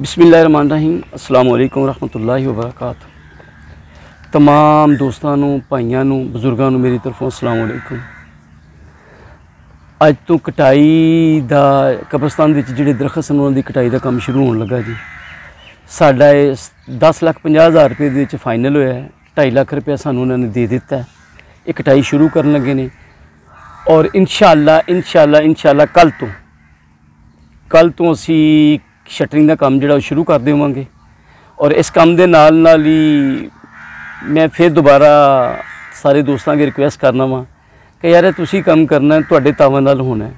ਬਿਸਮਿਲ੍ਲਾਹਿਰਰਹਿਮਾਨਿਰਰਹੀਮ। ਅਸਲਾਮ ਵਾਲੇਕੁਮ ਰਹਿਮਤੁਲਾਹਿ ਵਬਰਕਾਤ ਤਮਾਮ ਦੋਸਤਾਂ ਨੂੰ, ਭਾਈਆਂ ਨੂੰ, ਬਜ਼ੁਰਗਾਂ ਨੂੰ ਮੇਰੀ ਤਰਫੋਂ ਅਸਲਾਮ ਵਾਲੇਕੁਮ ਅੱਜ ਤੋਂ ਕਟਾਈ ਦਾ, ਕਬਰਸਤਾਨ ਵਿੱਚ ਜਿਹੜੇ ਦਰਖਤ ਸਨ, ਉਹਨਾਂ ਦੀ ਕਟਾਈ ਦਾ ਕੰਮ ਸ਼ੁਰੂ ਹੋਣ ਲੱਗਾ ਜੀ। ਸਾਡਾ ਇਹ 10 ਲੱਖ 50 ਹਜ਼ਾਰ ਰੁਪਏ ਦੇ ਵਿੱਚ ਫਾਈਨਲ ਹੋਇਆ ਹੈ। 2.5 ਲੱਖ ਰੁਪਏ ਸਾਨੂੰ ਉਹਨਾਂ ਨੇ ਦੇ ਦਿੱਤਾ ਇਹ ਕਟਾਈ ਸ਼ੁਰੂ ਕਰਨ ਲੱਗੇ ਨੇ। ਔਰ ਇਨਸ਼ਾਅੱਲਾ ਇਨਸ਼ਾਅੱਲਾ ਇਨਸ਼ਾਅੱਲਾ ਕੱਲ ਤੋਂ ਕੱਲ ਤੋਂ ਅਸੀਂ ਸ਼ਟਰਿੰਗ ਦਾ ਕੰਮ ਜਿਹੜਾ ਉਹ ਸ਼ੁਰੂ ਕਰ ਦੇਵਾਂਗੇ। ਔਰ ਇਸ ਕੰਮ ਦੇ ਨਾਲ ਨਾਲ ਹੀ ਮੈਂ ਫਿਰ ਦੁਬਾਰਾ ਸਾਰੇ ਦੋਸਤਾਂ ਅੱਗੇ ਰਿਕੁਐਸਟ ਕਰਨਾ ਵਾਂ ਕਿ ਯਾਰ ਇਹ ਤੁਸੀਂ ਕੰਮ ਕਰਨਾ, ਤੁਹਾਡੇ ਤਾਵਾਂ ਨਾਲ ਹੋਣਾ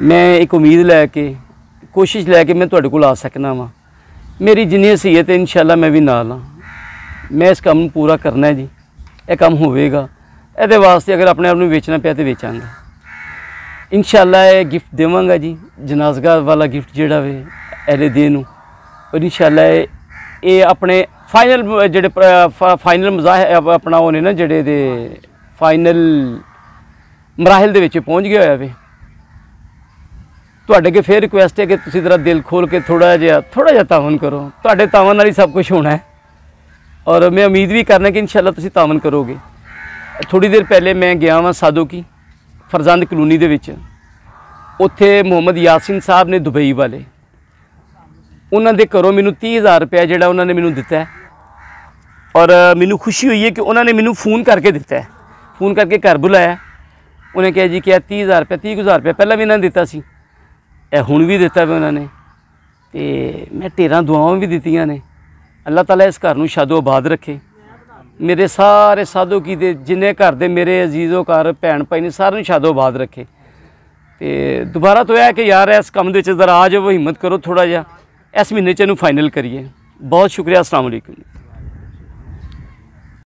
ਮੈਂ ਇੱਕ ਉਮੀਦ ਲੈ ਕੇ, ਕੋਸ਼ਿਸ਼ ਲੈ ਕੇ ਮੈਂ ਤੁਹਾਡੇ ਕੋਲ ਆ ਸਕਣਾ ਵਾਂ। ਮੇਰੀ ਜਿੰਨੀ ਹਸੀਅਤ ਹੈ, ਇਨਸ਼ਾਅੱਲਾ ਮੈਂ ਵੀ ਨਾਲ ਹਾਂ ਮੈਂ ਇਸ ਕੰਮ ਨੂੰ ਪੂਰਾ ਕਰਨਾ ਹੈ ਜੀ। ਇਹ ਕੰਮ ਹੋਵੇਗਾ। ਇਹਦੇ ਵਾਸਤੇ ਅਗਰ ਆਪਣੇ ਆਪ ਨੂੰ ਵੇਚਣਾ ਪਿਆ ਤੇ ਵੇਚਾਂਗਾ। ਇਨਸ਼ਾਅੱਲਾ ਇਹ ਗਿਫਟ ਦੇਵਾਂਗਾ ਜੀ। ਜਨਾਜ਼ਗਾ ਵਾਲਾ ਗਿਫਟ ਜਿਹੜਾ ਵੇ, ਇਹਦੇ ਦੇ ਨੂੰ। ਔਰ ਇਨਸ਼ਾਅੱਲਾ ਇਹ ਆਪਣੇ ਫਾਈਨਲ ਜਿਹੜੇ ਫਾਈਨਲ ਮਜ਼ਾਹ ਆਪਣਾ ਉਹ ਨੇ ਨਾ ਜਿਹੜੇ ਦੇ ਫਾਈਨਲ ਮਰਾਹਿਲ ਦੇ ਵਿੱਚ ਪਹੁੰਚ ਗਿਆ ਹੋਇਆ ਵੇ। ਤੁਹਾਡੇ ਅੱਗੇ ਫੇਰ ਰਿਕੁਐਸਟ ਹੈ ਕਿ ਤੁਸੀਂ ਜ਼ਰਾ ਦਿਲ ਖੋਲ ਕੇ ਥੋੜਾ ਜਿਹਾ ਥੋੜਾ ਜਿਹਾ ਤਾਵਨ ਕਰੋ। ਤੁਹਾਡੇ ਤਾਵਨ ਨਾਲ ਹੀ ਸਭ ਕੁਝ ਹੋਣਾ ਹੈ। ਔਰ ਮੈਂ ਉਮੀਦ ਵੀ ਕਰਨਾ ਕਿ ਇਨਸ਼ਾਅੱਲਾ ਤੁਸੀਂ ਤਾਵਨ ਕਰੋਗੇ। ਥੋੜੀ ਦੇਰ ਪਹਿਲੇ ਮੈਂ ਗਿਆ ਵਾਂ ਸਾਦੋ ਕੀ। ਫਰਜ਼ੰਦ ਕਲੋਨੀ ਦੇ ਵਿੱਚ, ਉੱਥੇ ਮੁਹੰਮਦ ਯਾਸਿਨ ਸਾਹਿਬ ਨੇ ਦੁਬਈ ਵਾਲੇ। ਉਹਨਾਂ ਦੇ ਘਰੋਂ ਮੈਨੂੰ 30000 ਰੁਪਏ ਜਿਹੜਾ ਉਹਨਾਂ ਨੇ ਮੈਨੂੰ ਦਿੱਤਾ ਔਰ ਮੈਨੂੰ ਖੁਸ਼ੀ ਹੋਈ ਹੈ ਕਿ ਉਹਨਾਂ ਨੇ ਮੈਨੂੰ ਫੋਨ ਕਰਕੇ ਦਿੱਤਾ ਹੈ। ਫੋਨ ਕਰਕੇ ਘਰ ਬੁਲਾਇਆ। ਉਹਨੇ ਕਿਹਾ ਜੀ ਕਿ ਇਹ 30000 ਰੁਪਏ 30000 ਰੁਪਏ ਪਹਿਲਾਂ ਵੀ ਇਹਨਾਂ ਨੇ ਦਿੱਤਾ ਸੀ। ਇਹ ਹੁਣ ਵੀ ਦਿੱਤਾ ਵੀ ਉਹਨਾਂ ਨੇ। ਤੇ ਮੈਂ ਢੇਰਾਂ ਦੁਆਵਾਂ ਵੀ ਦਿੱਤੀਆਂ ਨੇ। ਅੱਲਾਹ ਤਾਲਾ ਇਸ ਘਰ ਨੂੰ ਸ਼ਾਦੋ ਆਬਾਦ ਰੱਖੇ। ਮੇਰੇ ਸਾਰੇ ਸਾਧੂ ਕੀ ਦੇ, ਜਿੰਨੇ ਘਰ ਦੇ ਮੇਰੇ ਅਜ਼ੀਜ਼ੋ ਘਰ, ਭੈਣ ਭਾਈ ਨੇ ਸਾਰਿਆਂ ਨੂੰ ਸ਼ਾਦੋਬਾਦ ਰੱਖੇ। ਤੇ ਦੁਬਾਰਾ ਤੋਂ ਇਹ ਕਿ ਯਾਰ ਇਸ ਕੰਮ ਦੇ ਵਿੱਚ ਜ਼ਰਾ ਆ ਜਾਓ ਹਿੰਮਤ ਕਰੋ ਥੋੜਾ ਜਿਹਾ, ਇਸ ਮਹੀਨੇ ਚ ਇਹਨੂੰ ਫਾਈਨਲ ਕਰੀਏ। ਬਹੁਤ ਸ਼ੁਕਰੀਆ, ਅਸਲਾਮ ਅਲੈਕੁਮ।